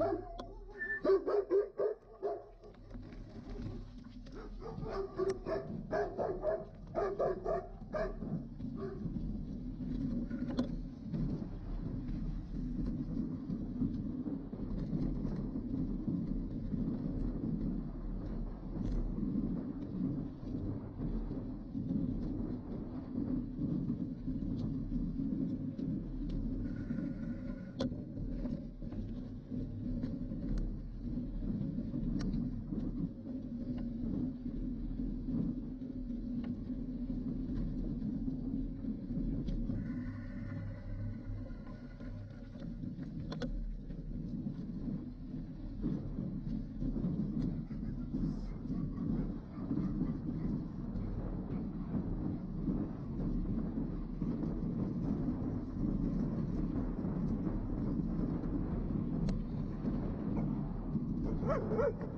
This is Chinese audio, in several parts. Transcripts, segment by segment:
Thank you. Ha ha ha!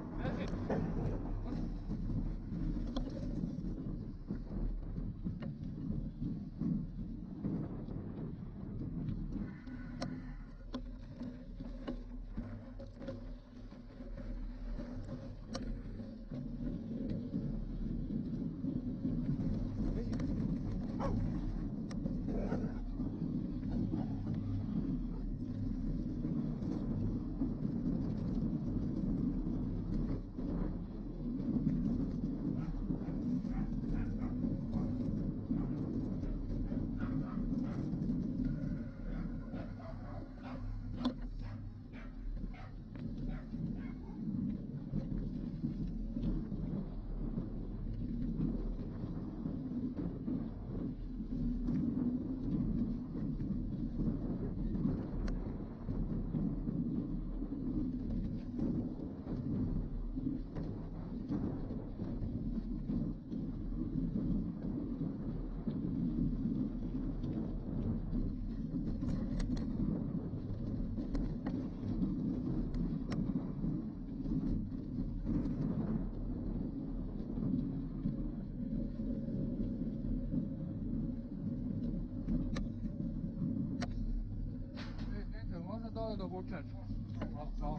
OK，好，走。